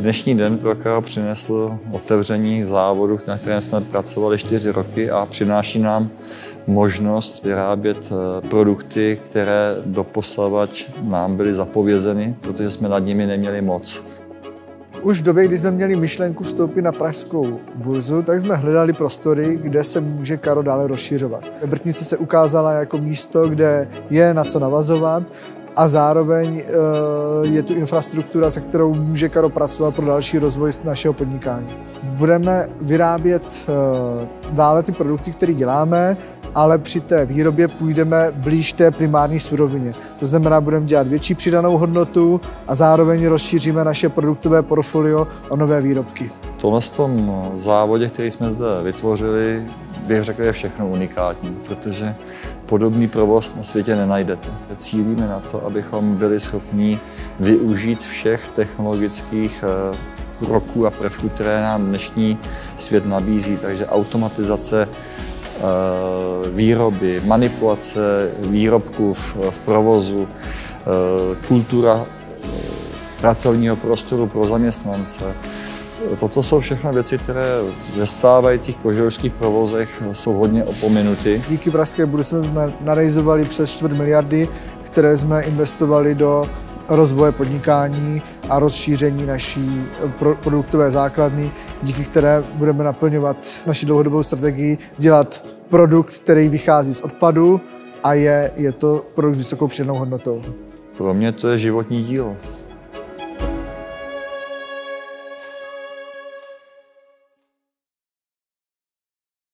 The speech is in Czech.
Dnešní den pro KAO přinesl otevření závodu, na kterém jsme pracovali čtyři roky a přináší nám možnost vyrábět eh, produkty, které doposavať nám byly zapovězeny, protože jsme nad nimi neměli moc. Už v době, kdy jsme měli myšlenku vstoupit na pražskou burzu, tak jsme hledali prostory, kde se může Karo dále rozšiřovat. Brtnice se ukázala jako místo, kde je na co navazovat a zároveň eh, je tu infrastruktura, se kterou může Karo pracovat pro další rozvoj našeho podnikání. Budeme vyrábět eh, dále ty produkty, které děláme, ale při té výrobě půjdeme blíž té primární surovině. To znamená, budeme dělat větší přidanou hodnotu a zároveň rozšíříme naše produktové portfolio o nové výrobky. Tomhle tom závodě, který jsme zde vytvořili, bych řekl, je všechno unikátní, protože podobný provoz na světě nenajdete. Cílíme na to, abychom byli schopni využít všech technologických eh, kroků a prvků, které nám dnešní svět nabízí. Takže automatizace eh, výroby, manipulace výrobků v, v provozu, eh, kultura pracovního prostoru pro zaměstnance, Toto jsou všechno věci, které ve stávajících koželovských provozech jsou hodně opominuty. Díky Pražské budoucnosti jsme narejzovali přes čtvrt miliardy, které jsme investovali do rozvoje podnikání a rozšíření naší produktové základny, díky které budeme naplňovat naši dlouhodobou strategii, dělat produkt, který vychází z odpadu a je, je to produkt s vysokou přidanou hodnotou. Pro mě to je životní dílo.